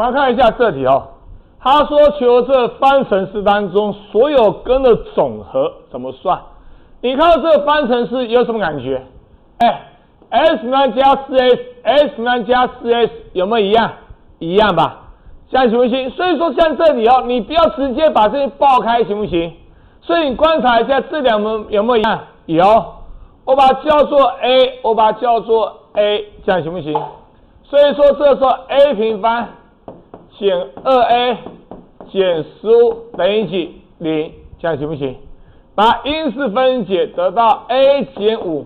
我们来看一下这题哦。他说求这方程式当中所有根的总和怎么算？你看到这个方程式有什么感觉？哎，s 平方加四 s，s 平方加四 s 有没有一样？一样吧？这样行不行？所以说像这里哦，你不要直接把这些爆开，行不行？所以你观察一下这两门有没有一样？有，我把它叫做 a，我把它叫做 a，这样行不行？所以说这时候 a 平方减二 a 减十五等于几？零，这样行不行？把因式分解得到 a 减五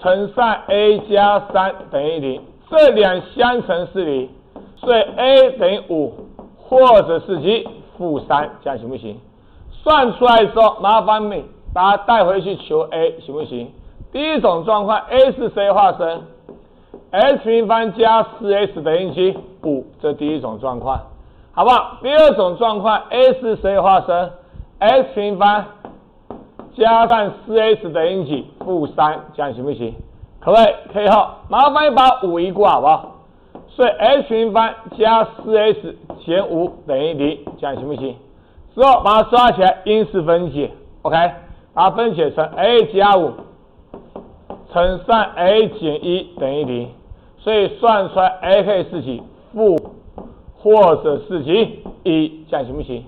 乘上 a 加三等于零，这两相乘是零。所以 a 等于五，或者是几负三，这样行不行？算出来之后，麻烦你把它带回去求 a，行不行？第一种状况，a 是谁化身？s 平方加四 s 等于几？五，这第一种状况，好不好？第二种状况，a 是谁化身？s 平方加上四 s 等于几？负三，这样行不行？可不可以？可以哈。麻烦你把五移过，好不好？所以 s 平方加四 s 减五等于零，这样行不行？之后把它刷起来，因式分解，OK，把它分解成 a 加五乘上 a 减一等于零，所以算出来 a 可以是几？负或者是几？一，这样行不行？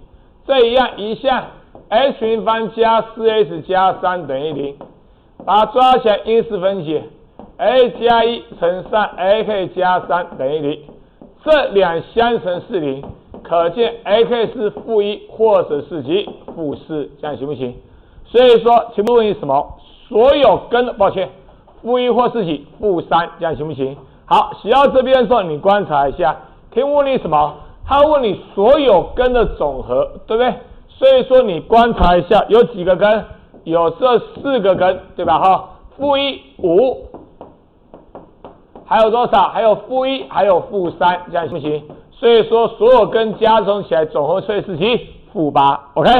这一样一项，h 平方加四 s 加三等于零，把它抓起来，因式分解。a 加一乘上 a_k 加三等于零，这两相乘是零，可见 a_k 是负一或者是几负四，这样行不行？所以说，题目问你什么？所有根，抱歉，负一或是几负三，这样行不行？好，写到这边的时候，你观察一下，题目问你什么？他问你所有根的总和，对不对？所以说你观察一下，有几个根？有这四个根，对吧？哈，负一五。还有多少？还有负一，还有负三，这样行不行？所以说，所有根加总起来总和所以是几？负八，OK。